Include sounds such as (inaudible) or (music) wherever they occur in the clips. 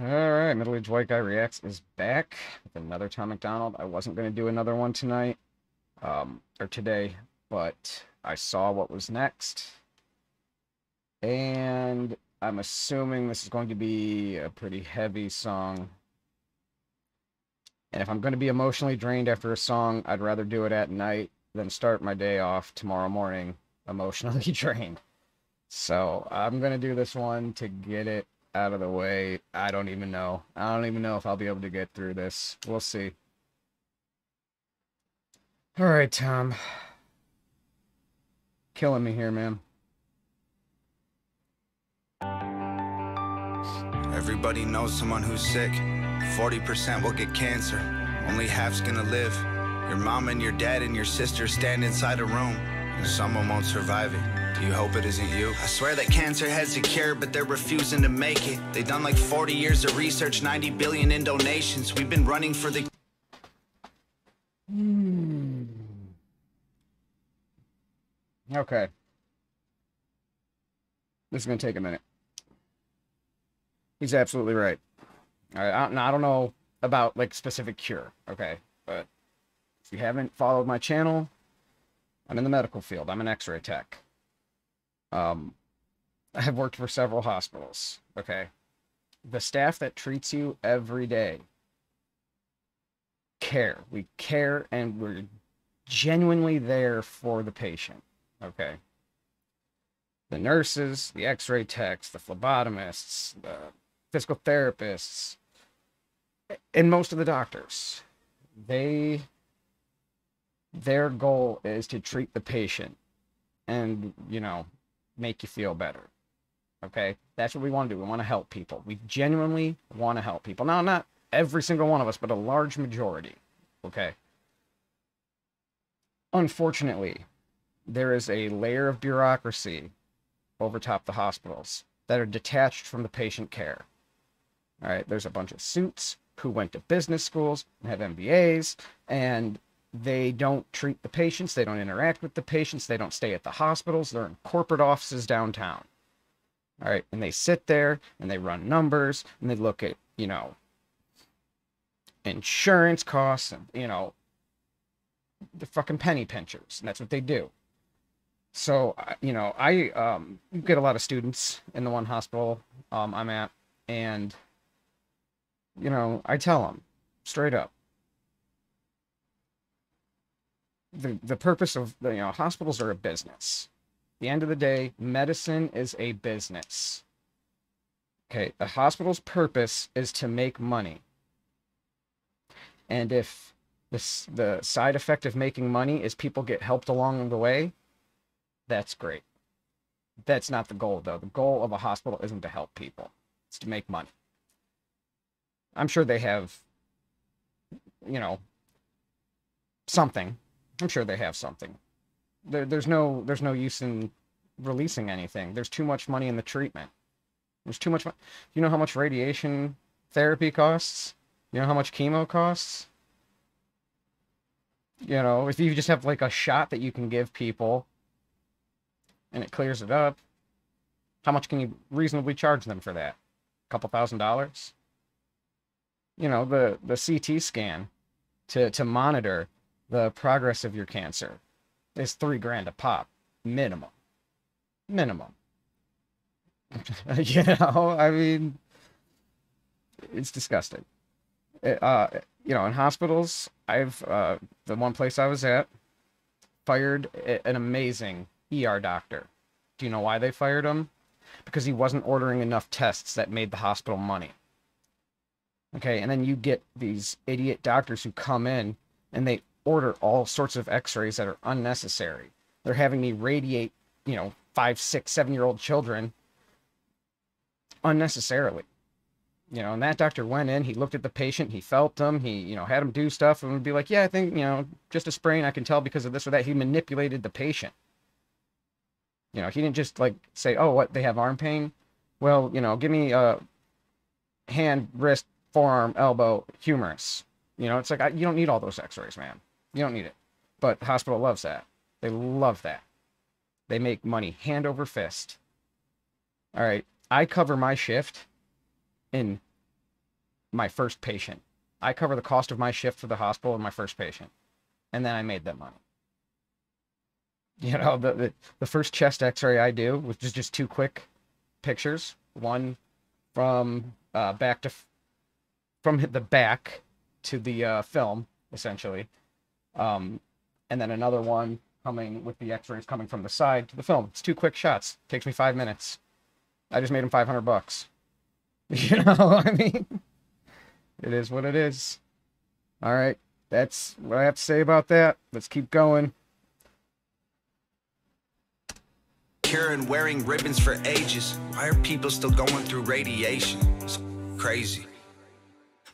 All right, Middle Aged White Guy Reacts is back with another Tom MacDonald. I wasn't going to do another one tonight, um, or today, but I saw what was next. And I'm assuming this is going to be a pretty heavy song. And if I'm going to be emotionally drained after a song, I'd rather do it at night than start my day off tomorrow morning emotionally (laughs) drained. So I'm going to do this one to get it out of the way. I don't even know. I don't even know if I'll be able to get through this. We'll see. All right, Tom. Killing me here, man. Everybody knows someone who's sick. 40% will get cancer. Only half's gonna live. Your mom and your dad and your sister stand inside a room, and someone won't survive it. You hope it isn't you? I swear that cancer has a cure, but they're refusing to make it. They've done like 40 years of research, 90 billion in donations. We've been running for the. Hmm. Okay. This is going to take a minute. He's absolutely right. I, I, I don't know about like specific cure, okay? But if you haven't followed my channel, I'm in the medical field. I'm an x-ray tech. Um, I have worked for several hospitals. Okay. The staff that treats you every day care. We care and we're genuinely there for the patient. Okay. The nurses, the x ray techs, the phlebotomists, the physical therapists, and most of the doctors, they their goal is to treat the patient and, you know, make you feel better. Okay? That's what we want to do. We want to help people. We genuinely want to help people. Now, not every single one of us, but a large majority. Okay? Unfortunately, there is a layer of bureaucracy over top the hospitals that are detached from the patient care. All right, there's a bunch of suits who went to business schools and have MBAs, and they don't treat the patients, they don't interact with the patients, they don't stay at the hospitals, they're in corporate offices downtown. All right, and they sit there and they run numbers and they look at, you know, insurance costs and, you know, the fucking penny pinchers, and that's what they do. So, you know, I um, get a lot of students in the one hospital um, I'm at, and, you know, I tell them straight up, the the purpose of the you know hospitals are a business. At the end of the day, medicine is a business. Okay, the hospital's purpose is to make money. And if the the side effect of making money is people get helped along the way, that's great. That's not the goal though. The goal of a hospital isn't to help people. It's to make money. I'm sure they have you know something I'm sure they have something. There, there's no there's no use in releasing anything. There's too much money in the treatment. There's too much. You know how much radiation therapy costs? You know how much chemo costs? You know, if you just have like a shot that you can give people and it clears it up, how much can you reasonably charge them for that? A couple thousand dollars? You know, the the CT scan to to monitor the progress of your cancer is three grand a pop, minimum. Minimum. (laughs) you know, I mean, it's disgusting. uh, you know, in hospitals, I've uh, the one place I was at fired an amazing ER doctor. Do you know why they fired him? Because he wasn't ordering enough tests that made the hospital money. Okay, and then you get these idiot doctors who come in and they order all sorts of x-rays that are unnecessary. They're having me radiate, you know, five, six, seven year old children unnecessarily. You know, and that doctor went in, he looked at the patient, he felt them, he, you know, had him do stuff and would be like, yeah, I think, you know, just a sprain, I can tell because of this or that. He manipulated the patient. You know, he didn't just like say, oh, what, they have arm pain? Well, you know, give me a hand, wrist, forearm, elbow, humerus. You know, it's like, I, you don't need all those x rays, man. You don't need it. But the hospital loves that. They love that. They make money hand over fist. All right. I cover my shift in my first patient. I cover the cost of my shift for the hospital and my first patient, and then I made that money. (laughs) You know, the the, the first chest X-ray I do, which is just two quick pictures, one from uh, back to from the back to the uh, film, essentially, um, and then another one coming with the X-rays coming from the side to the film. It's two quick shots. Takes me five minutes. I just made him five hundred bucks. (laughs) You know, I mean, it is what it is. All right, that's what I have to say about that. Let's keep going. Karen wearing ribbons for ages. Why are people still going through radiation? It's crazy.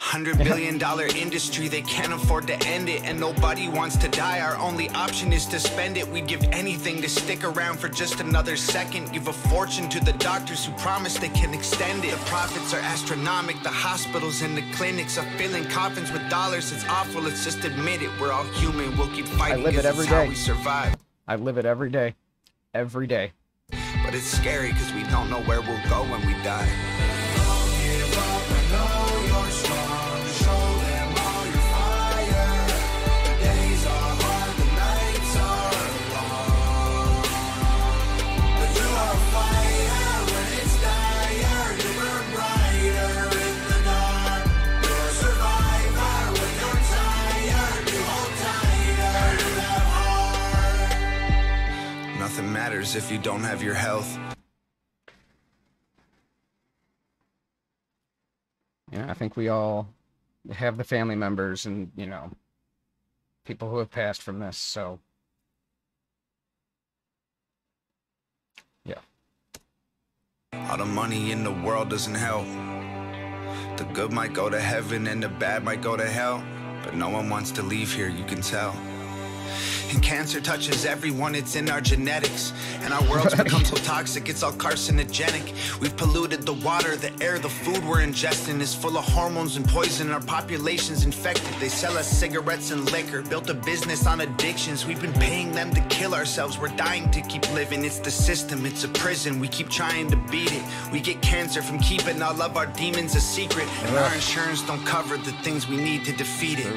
Hundred billion dollar industry, they can't afford to end it, and nobody wants to die. Our only option is to spend it. We'd give anything to stick around for just another second. Give a fortune to the doctors who promise they can extend it. The profits are astronomical. The hospitals and the clinics are filling coffins with dollars. It's awful. Let's just admit it. We're all human. We'll keep fighting. live it every how we survive. I live it every day, every day. But it's scary because we don't know where we'll go when we die. Matters if you don't have your health. Yeah, I think we all have the family members and, you know, people who have passed from this. So, yeah. All the money in the world doesn't help. The good might go to heaven and the bad might go to hell. But no one wants to leave here, you can tell. And cancer touches everyone, it's in our genetics. And our world's become so toxic, it's all carcinogenic. We've polluted the water, the air, the food we're ingesting is full of hormones and poison. Our population's infected. They sell us cigarettes and liquor, built a business on addictions. We've been paying them to kill ourselves. We're dying to keep living. It's the system, it's a prison. We keep trying to beat it. We get cancer from keeping all of our demons a secret. And our insurance don't cover the things we need to defeat it.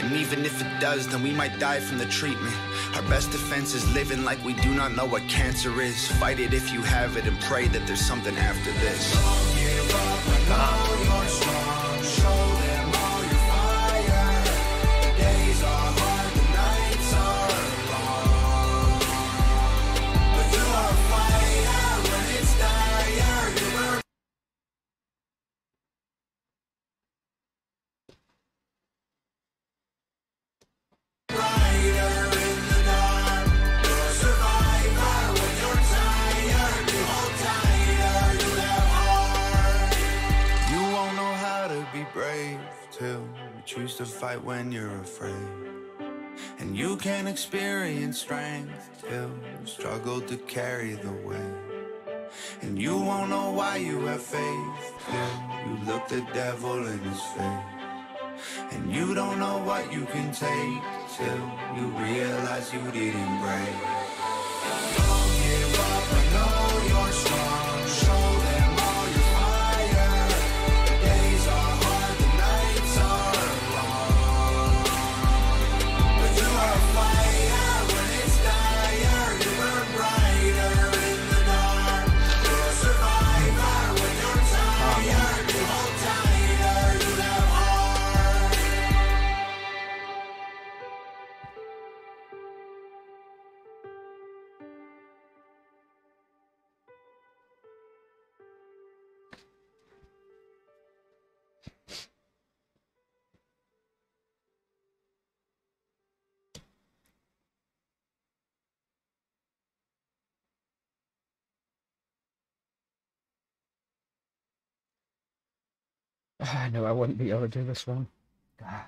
And even if it does, then we might die from the treatment. Our best defense is living like we do not know what cancer is. Fight it if you have it and pray that there's something after this. Till you choose to fight when you're afraid. And you can't experience strength till you struggle to carry the weight. And you won't know why you have faith till you look the devil in his face. And you don't know what you can take till you realize you didn't break. Ah, I knew I wouldn't be able to do this one. God.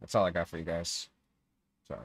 That's all I got for you guys. Sorry.